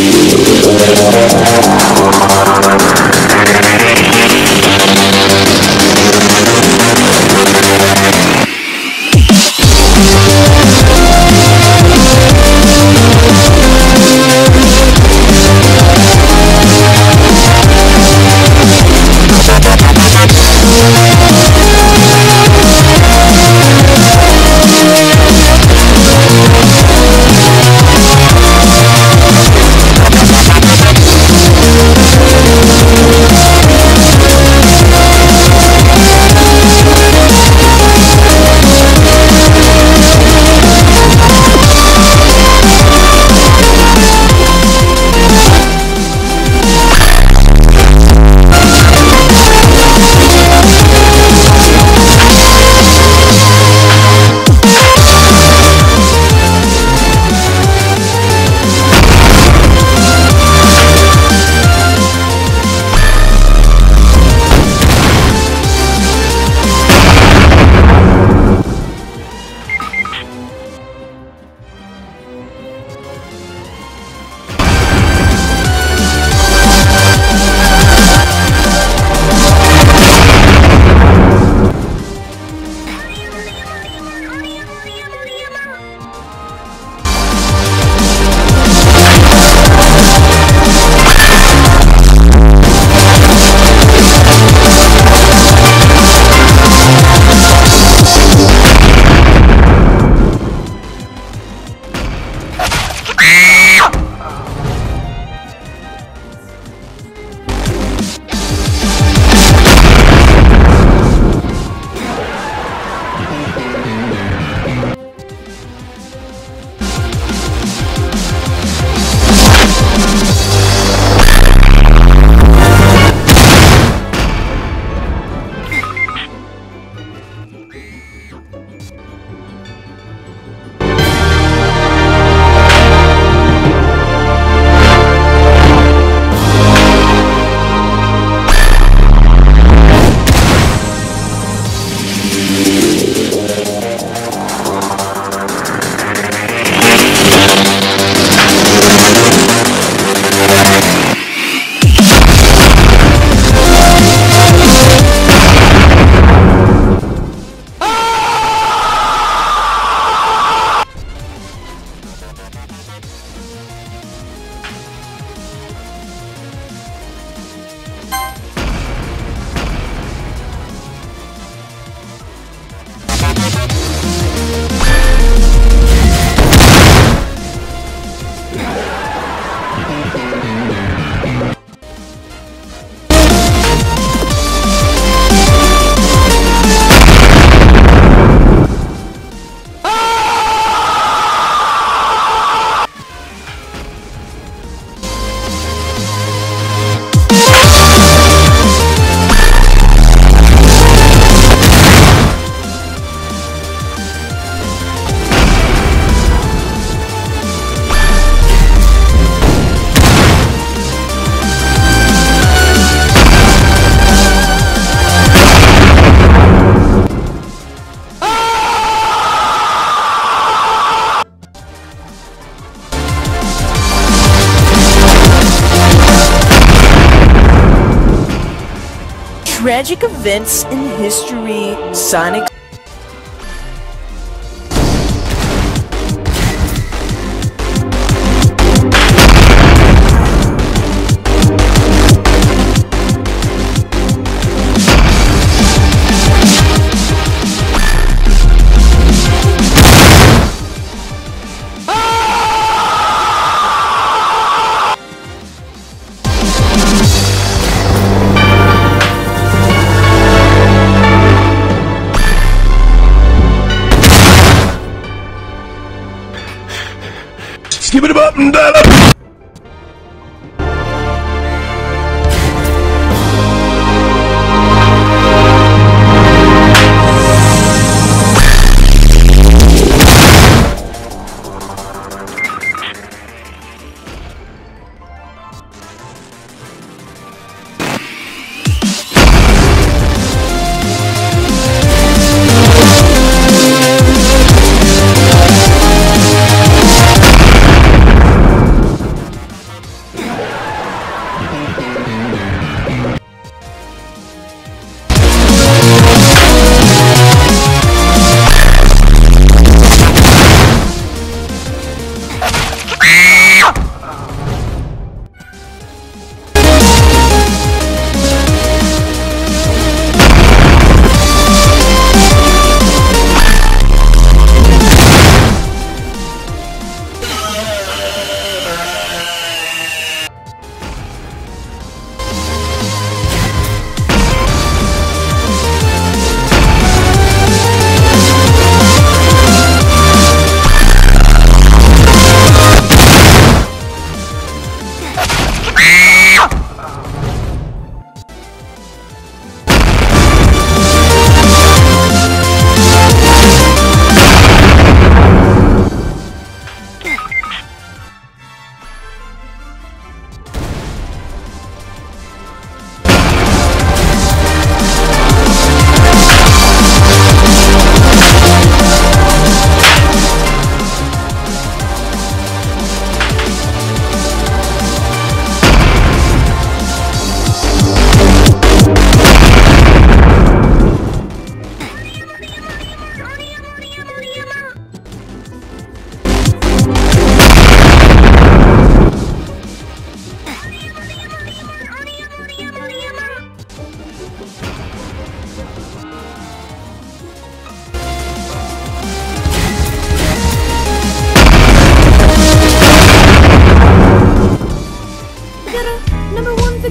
Thank you. Tragic events in history, Sonic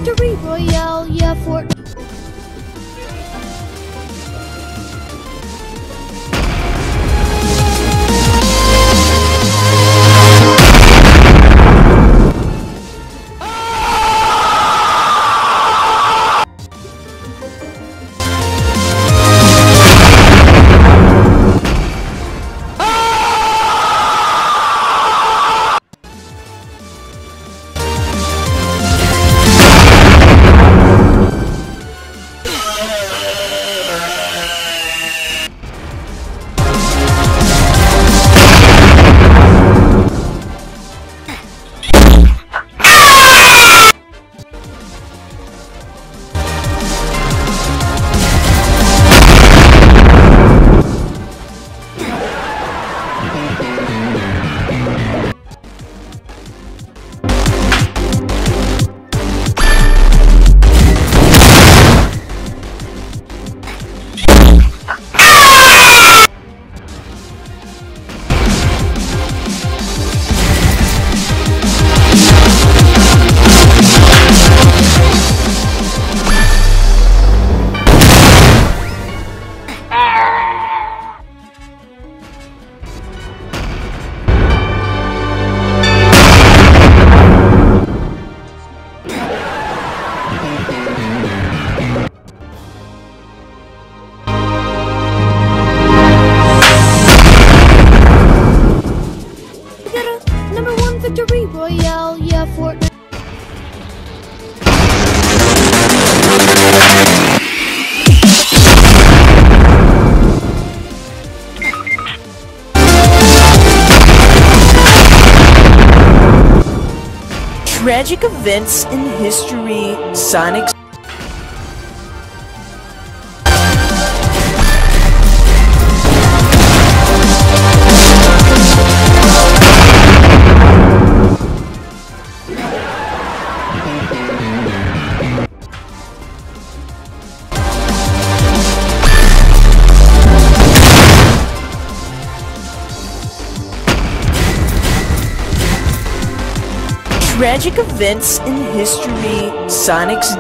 victory royale, Tragic events in history, Sonic. Tragic events in history, Sonic's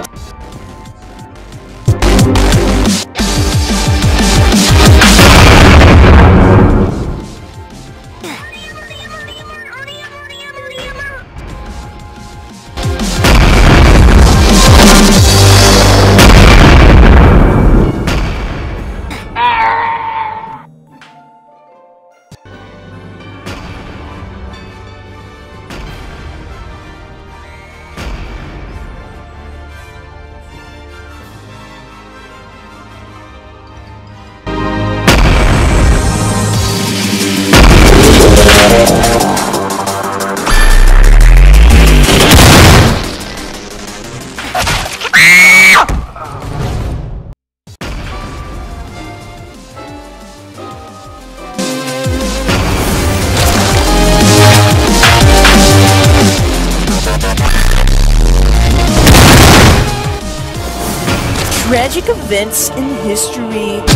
events in history.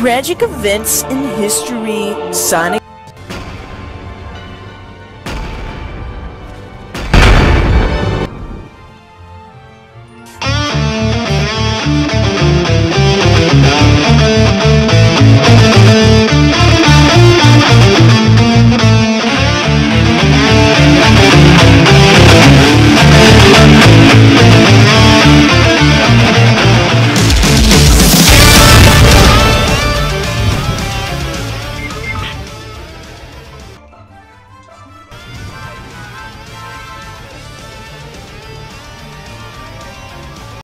Tragic events in history. Sonic